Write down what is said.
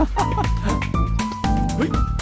哈哈哈哈哈！喂。